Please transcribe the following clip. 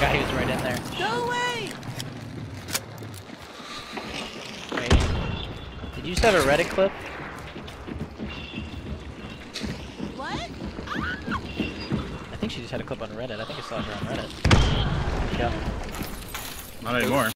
Guy he right in there. Go away! Wait. Did you just have a Reddit clip? What? I think she just had a clip on Reddit. I think I saw her on Reddit. Yeah. Not anymore.